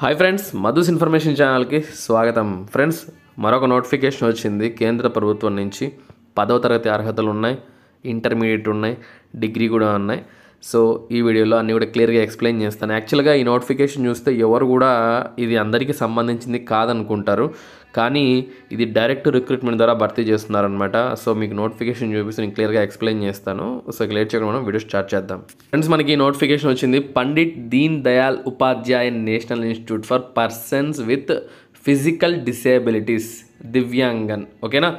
Hi friends Madhu's information ఛానల్కి స్వాగతం. Friends మరొక నోటిఫికేషన్ వచ్చింది. కేంద్ర ప్రభుత్వం నుంచి పదవ తరగతి అర్హతలు ఉన్నాయి ఇంటర్మీడియట్ ఉన్నాయి డిగ్రీ కూడా ఉన్నాయి. సో ఈ వీడియోలో అన్నీ కూడా క్లియర్గా ఎక్స్ప్లెయిన్ చేస్తాను. యాక్చువల్గా ఈ నోటిఫికేషన్ చూస్తే ఎవరు కూడా ఇది అందరికీ సంబంధించింది కాదనుకుంటారు. కానీ ఇది డైరెక్ట్ రిక్రూట్మెంట్ ద్వారా భర్తీ చేస్తున్నారనమాట సో మీకు నోటిఫికేషన్ చూపిస్తే నేను క్లియర్గా ఎక్స్ప్లెయిన్ చేస్తాను. సో క్లియర్ చేయడం మనం వీడియో స్టార్ట్ చేద్దాం. ఫ్రెండ్స్ మనకి ఈ నోటిఫికేషన్ వచ్చింది. Pandit Deen Dayal Upadhyaya National Institute for Persons with Physical Disabilities Divyangjan. ఓకేనా?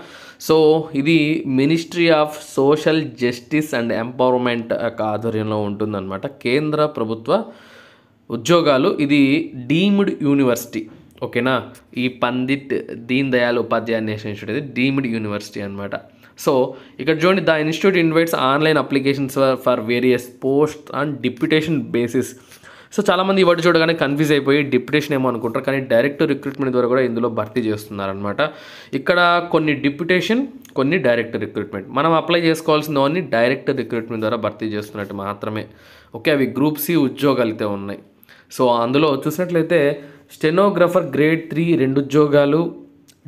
సో ఇది Ministry of Social Justice and Empowerment యొక్క ఆధ్వర్యంలో ఉంటుందన్నమాట. కేంద్ర ప్రభుత్వ ఉద్యోగాలు. ఇది డీమ్డ్ యూనివర్సిటీ. ఓకేనా? ఈ పండిట్ దీన్ దయాల్ ఉపాధ్యాయ నేషనల్ ఇన్స్టిట్యూట్ ఇది డీమ్డ్ యూనివర్సిటీ అనమాట సో ఇక్కడ చూడండి the institute invites online applications for various post and deputation basis. So చాలామంది ఈ వర్డ్ చూడగానే కన్ఫ్యూజ్ అయిపోయి డిప్యుటేషన్ ఏమో అనుకుంటారు కానీ డైరెక్ట్ రిక్రూట్మెంట్ ద్వారా కూడా ఇందులో భర్తీ చేస్తున్నారనమాట ఇక్కడ కొన్ని డిప్యుటేషన్ కొన్ని డైరెక్ట్ రిక్రూట్మెంట్. మనం అప్లై చేసుకోవాల్సినవన్నీ డైరెక్ట్ రిక్రూట్మెంట్ ద్వారా భర్తీ చేస్తున్నట్టు మాత్రమే. ఓకే అవి గ్రూప్ సి ఉద్యోగాలు అయితే ఉన్నాయి. సో అందులో చూసినట్లయితే స్టెనోగ్రఫర్ గ్రేడ్ త్రీ రెండు ఉద్యోగాలు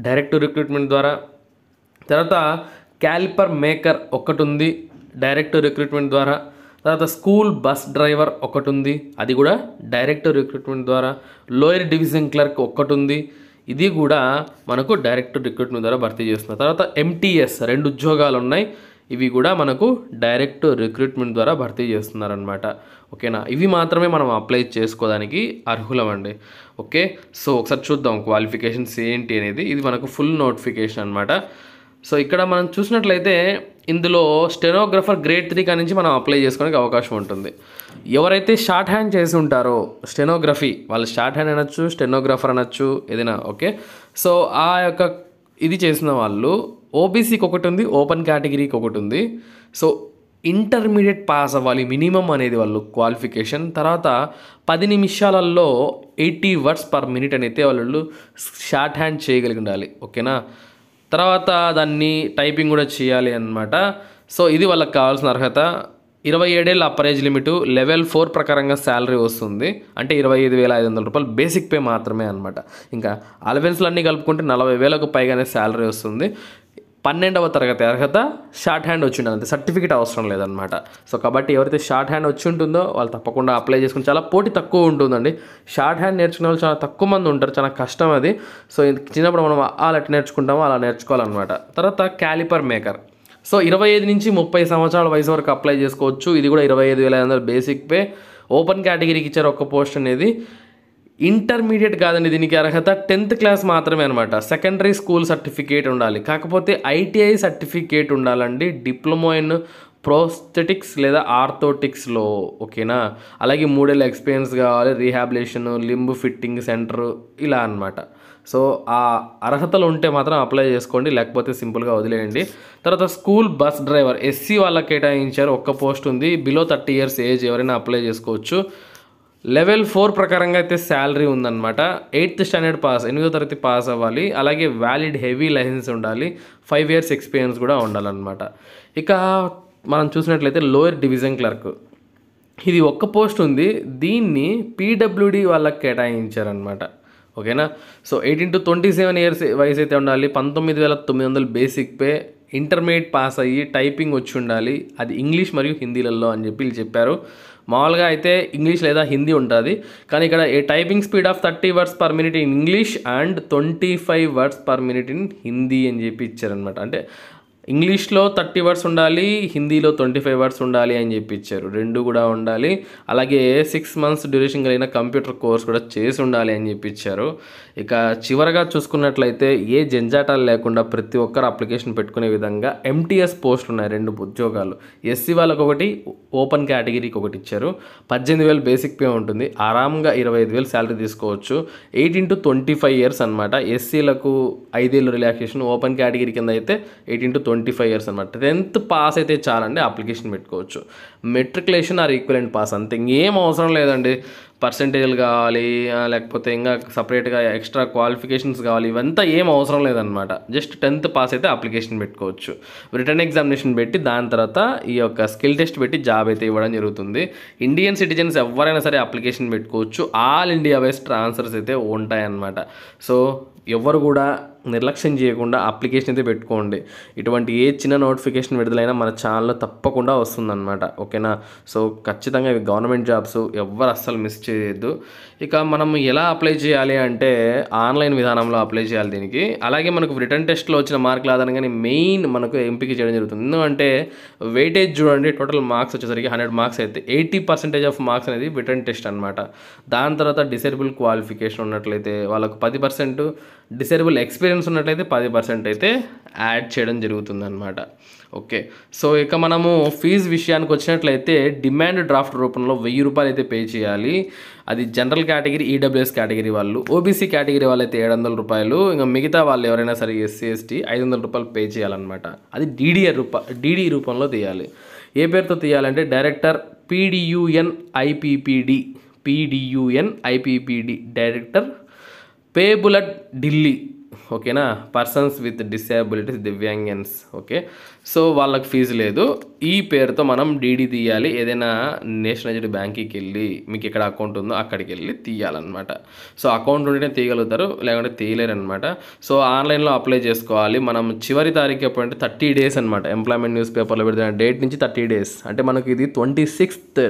డైరెక్ట్ రిక్రూట్మెంట్ ద్వారా. తర్వాత క్యాలిపర్ మేకర్ ఒకటి ఉంది డైరెక్ట్ రిక్రూట్మెంట్ ద్వారా. తర్వాత స్కూల్ బస్ డ్రైవర్ ఒకటి ఉంది అది కూడా డైరెక్ట్ రిక్రూట్మెంట్ ద్వారా. లోయర్ డివిజన్ క్లర్క్ ఒక్కటి ఉంది ఇది కూడా మనకు డైరెక్ట్ రిక్రూట్మెంట్ ద్వారా భర్తీ చేస్తున్నారు తర్వాత ఎంటీఎస్ రెండు ఉద్యోగాలు ఉన్నాయి ఇవి కూడా మనకు డైరెక్ట్ రిక్రూట్మెంట్ ద్వారా భర్తీ చేస్తున్నారనమాట ఓకేనా? ఇవి మాత్రమే మనం అప్లై చేసుకోవడానికి అర్హులమండి. ఓకే? సో ఒకసారి చూద్దాం క్వాలిఫికేషన్స్ ఏంటి అనేది. ఇది మనకు ఫుల్ నోటిఫికేషన్ అనమాట సో ఇక్కడ మనం చూసినట్లయితే ఇందులో స్టెనోగ్రఫర్ గ్రేడ్ త్రీ కా నుంచి మనం అప్లై చేసుకోవడానికి అవకాశం ఉంటుంది. ఎవరైతే షార్ట్ హ్యాండ్ చేసి ఉంటారో స్టెనోగ్రఫీ వాళ్ళు షార్ట్ హ్యాండ్ అనొచ్చు స్టెనోగ్రఫర్ అనొచ్చు ఏదైనా ఓకే? సో ఆ యొక్క ఇది చేసిన వాళ్ళు ఓబీసీకి ఒకటి ఉంది ఓపెన్ కేటగిరీకి ఒకటి ఉంది. సో ఇంటర్మీడియట్ పాస్ అవ్వాలి మినిమం అనేది వాళ్ళు క్వాలిఫికేషన్. తర్వాత పది నిమిషాలలో ఎయిటీ వర్డ్స్ పర్ మినిట్ అనేది వాళ్ళు షార్ట్ హ్యాండ్ చేయగలిగి ఉండాలి ఓకేనా? తర్వాత దాన్ని టైపింగ్ కూడా చేయాలి అనమాట సో ఇది వాళ్ళకి కావాల్సిన అర్హత. ఇరవై ఏడేళ్ళ upper age limit level four ప్రకారంగా శాలరీ వస్తుంది. అంటే ఇరవై ఐదు వేల ఐదు వందల రూపాయలు బేసిక్ పే మాత్రమే అనమాట ఇంకా అలవెన్స్లు అన్నీ కలుపుకుంటే నలభై వేలకు పైగానే శాలరీ వస్తుంది. పన్నెండవ తరగతి అర్హత షార్ట్ హ్యాండ్ వచ్చి ఉండాలి సర్టిఫికేట్ అవసరం లేదనమాట సో కాబట్టి ఎవరైతే షార్ట్ హ్యాండ్ వచ్చి ఉంటుందో వాళ్ళు తప్పకుండా అప్లై చేసుకుని చాలా పోటీ తక్కువ ఉంటుందండి. షార్ట్ హ్యాండ్ నేర్చుకునే వాళ్ళు చాలా తక్కువ మంది ఉంటారు చాలా కష్టం అది. సో ఇది చిన్నప్పుడు మనం అలా నేర్చుకుంటామో అలా నేర్చుకోవాలన్నమాట. తర్వాత క్యాలిపర్ మేకర్. సో ఇరవై ఐదు నుంచి ముప్పై సంవత్సరాల వయసు వరకు అప్లై చేసుకోవచ్చు. ఇది కూడా ఇరవై ఐదు వేల ఐదు వందల బేసిక్ పే ఓపెన్ కేటగిరీకి ఇచ్చారు ఒక్క పోస్ట్ అనేది. ఇంటర్మీడియట్ కాదండి దీనికి అర్హత. టెన్త్ క్లాస్ మాత్రమే అనమాట సెకండరీ స్కూల్ సర్టిఫికేట్ ఉండాలి. కాకపోతే ఐటీఐ సర్టిఫికేట్ ఉండాలండి. డిప్లొమో ఇన్ ప్రోస్థెటిక్స్ లేదా ఆర్థోటిక్స్లో ఓకేనా? అలాగే మూడేళ్ళ ఎక్స్పీరియన్స్ కావాలి. రీహాబిలేషన్ లింబ్ ఫిట్టింగ్ సెంటర్ ఇలా అనమాట సో ఆ అర్హతలు ఉంటే మాత్రం అప్లై చేసుకోండి. లేకపోతే సింపుల్గా వదిలేయండి. తర్వాత స్కూల్ బస్ డ్రైవర్ ఎస్సీ వాళ్ళకి కేటాయించారు. ఒక్క పోస్ట్ ఉంది. బిలో థర్టీ ఇయర్స్ ఏజ్ ఎవరైనా అప్లై చేసుకోవచ్చు. లెవెల్ ఫోర్ ప్రకారంగా అయితే శాలరీ ఉందన్నమాట. ఎయిత్ స్టాండర్డ్ పాస్ ఎనిమిదో తరగతి పాస్ అవ్వాలి. అలాగే వ్యాలిడ్ హెవీ లైసెన్స్ ఉండాలి. ఫైవ్ ఇయర్స్ ఎక్స్పీరియన్స్ కూడా ఉండాలన్నమాట. ఇక మనం చూసినట్లయితే లోయర్ డివిజన్ క్లర్క్. ఇది ఒక్క పోస్ట్ ఉంది. దీన్ని పీడబ్ల్యూడి వాళ్ళకి కేటాయించారనమాట ఓకేనా? So eighteen to twenty seven years వయసు అయితే ఉండాలి. పంతొమ్మిది వేల తొమ్మిది వందలు బేసిక్ పే. ఇంటర్మీడియట్ పాస్ అయ్యి టైపింగ్ వచ్చి ఉండాలి. అది ఇంగ్లీష్ మరియు హిందీలలో అని చెప్పి వీళ్ళు చెప్పారు. మామూలుగా అయితే ఇంగ్లీష్ లేదా హిందీ ఉంటుంది. కానీ ఇక్కడ a typing speed of thirty words per minute in English and twenty five words per minute in Hindi అని చెప్పి ఇచ్చారనమాట అంటే ఇంగ్లీష్లో థర్టీ వర్డ్స్ ఉండాలి హిందీలో ట్వంటీ ఫైవ్ వర్డ్స్ ఉండాలి అని చెప్పి ఇచ్చారు రెండు కూడా ఉండాలి. అలాగే సిక్స్ మంత్స్ డ్యూరేషన్ కలిగిన కంప్యూటర్ కోర్స్ కూడా చేసి ఉండాలి అని చెప్పి ఇచ్చారు ఇక చివరగా చూసుకున్నట్లయితే ఏ జంజాటాలు లేకుండా ప్రతి ఒక్కరు అప్లికేషన్ పెట్టుకునే విధంగా ఎంటీఎస్ పోస్టులు ఉన్నాయి రెండు ఉద్యోగాలు. ఎస్సీ వాళ్ళకి ఒకటి ఓపెన్ కేటగిరీకి ఒకటి ఇచ్చారు. పద్దెనిమిది వేలు బేసిక్ పే ఉంటుంది. ఆరామ్గా ఇరవై ఐదు వేలు శాలరీ తీసుకోవచ్చు. Eighteen to twenty five years అనమాట ఎస్సీలకు ఐదేళ్ళు రిలాక్సేషన్ ఓపెన్ కేటగిరీ కింద అయితే eighteen to twenty twenty five years అనమాట టెన్త్ పాస్ అయితే చాలండి అప్లికేషన్ పెట్టుకోవచ్చు. మెట్రికులేషన్ ఆర్ ఈక్వలెంట్ పాస్ అంతే. ఇంకేం అవసరం లేదండి. పర్సంటేజ్లు కావాలి లేకపోతే ఇంకా సపరేట్గా ఎక్స్ట్రా క్వాలిఫికేషన్స్ కావాలి ఇవంతా ఏం అవసరం లేదనమాట జస్ట్ టెన్త్ పాస్ అయితే అప్లికేషన్ పెట్టుకోవచ్చు. రిటర్న్ ఎగ్జామినేషన్ పెట్టి దాని తర్వాత ఈ యొక్క స్కిల్ టెస్ట్ పెట్టి జాబ్ అయితే ఇవ్వడం జరుగుతుంది. ఇండియన్ సిటిజన్స్ ఎవరైనా సరే అప్లికేషన్ పెట్టుకోవచ్చు. ఆల్ ఇండియా వైస్ ట్రాన్స్ఫర్స్ అయితే ఉంటాయన్నమాట. సో ఎవరు కూడా నిర్లక్ష్యం చేయకుండా అప్లికేషన్ అయితే పెట్టుకోండి. ఇటువంటి ఏ చిన్న నోటిఫికేషన్ విడుదలైనా మన ఛానల్లో తప్పకుండా వస్తుందన్నమాట. ఓకేనా? సో ఖచ్చితంగా ఇవి గవర్నమెంట్ జాబ్స్ ఎవరు అస్సలు మిస్ చేయొద్దు. ఇక మనం ఎలా అప్లై చేయాలి అంటే ఆన్లైన్ విధానంలో అప్లై చేయాలి దీనికి. అలాగే మనకు రిటర్న్ టెస్ట్లో వచ్చిన మార్కులు ఆధారంగానే మెయిన్ మనకు ఎంపిక చేయడం జరుగుతుంది. ఎందుకంటే వెయిటేజ్ చూడండి టోటల్ మార్క్స్ వచ్చేసరికి హండ్రెడ్ మార్క్స్ అయితే ఎయిటీ పర్సెంటేజ్ ఆఫ్ మార్క్స్ అనేది రిటర్న్ టెస్ట్ అనమాట దాని తర్వాత డిసేబుల్ క్వాలిఫికేషన్ ఉన్నట్లయితే వాళ్ళకు పది పర్సెంట్ డిసేబుల్ ఎక్స్పీరియన్స్ ఉన్నట్లయితే పది పర్సెంట్ అయితే యాడ్ చేయడం జరుగుతుంది అనమాట ఓకే సో ఇక మనము ఫీజు విషయానికి వచ్చినట్లయితే డిమాండ్ డ్రాఫ్ట్ రూపంలో వెయ్యి రూపాయలు అయితే పే చేయాలి. అది జనరల్ కేటగిరీ ఈడబ్ల్యూఎస్ కేటగిరీ వాళ్ళు. ఓబీసీ కేటగిరీ వాళ్ళు అయితే ఏడు వందల రూపాయలు. ఇంకా మిగతా వాళ్ళు ఎవరైనా సరే ఎస్సీ ఎస్టీ ఐదు వందల రూపాయలు పే చేయాలన్నమాట. అది డీడీఆర్ రూప డీడీ రూపంలో తీయాలి. ఏ పేరుతో తీయాలంటే director PDUN IPPD PDUN IPPD director payable at Delhi ఓకేనా? Persons with disabilities Divyangjans okay? So వాళ్ళకి ఫీజు లేదు. ఈ పేరుతో మనం డీడీ తీయాలి. ఏదైనా నేషనలైజ్డ్ బ్యాంక్కి వెళ్ళి మీకు ఎక్కడ అకౌంట్ ఉందో అక్కడికి వెళ్ళి తీయాలన్నమాట. సో అకౌంట్ ఉంటేనే తీయగలుగుతారు లేకుంటే తీయలేరు అనమాట సో ఆన్లైన్లో అప్లై చేసుకోవాలి. మనం చివరి తారీఖు ఎప్పుడంటే థర్టీ డేస్ అనమాట ఎంప్లాయ్మెంట్ న్యూస్ పేపర్లో విడుదల డేట్ నుంచి థర్టీ డేస్. అంటే మనకి ఇది ట్వంటీ సిక్స్త్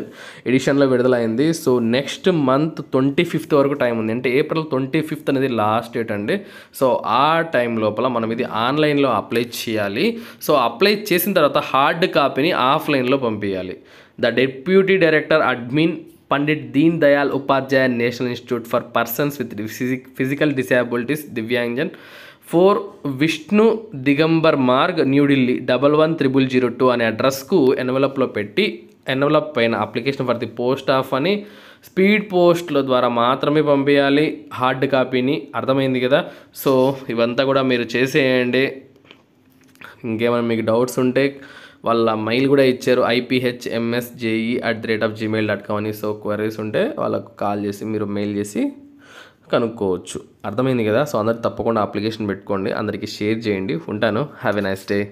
ఎడిషన్లో విడుదలైంది. So next month twenty fifth వరకు టైం ఉంది. అంటే ఏప్రిల్ ట్వంటీ ఫిఫ్త్ అనేది లాస్ట్ డేట్ అండి. సో ఆ టైం లోపల మనం ఇది ఆన్లైన్లో అప్లై చేయాలి. సో అప్లై చేసిన తర్వాత హార్డ్ కాపీని ఆఫ్లైన్లో పంపించాలి the deputy director admin Pandit Deen Dayal Upadhyaya National Institute for Persons with Physical Disabilities Divyangjan four Vishnu Digambar Marg New Delhi double one triple zero two అనే అడ్రస్కు ఎన్వలప్లో పెట్టి ఎన్వలప్ పైన application for the post of అని speed పోస్ట్ల ద్వారా మాత్రమే పంపించాలి హార్డ్ కాపీని అర్థమైంది కదా? సో ఇవంతా కూడా మీరు చేసేయండి. ఇంకేమైనా మీకు డౌట్స్ ఉంటే వాళ్ళ మెయిల్ కూడా ఇచ్చారు IPH MSJE at the rate of Gmail dot com అని. సో క్వరీస్ ఉంటే వాళ్ళకు కాల్ చేసి మీరు మెయిల్ చేసి కనుక్కోవచ్చు. అర్థమైంది కదా? సో అందరు తప్పకుండా అప్లికేషన్ పెట్టుకోండి అందరికీ షేర్ చేయండి. ఉంటాను. Have a nice day